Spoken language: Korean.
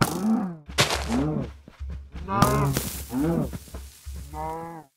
No. No. No.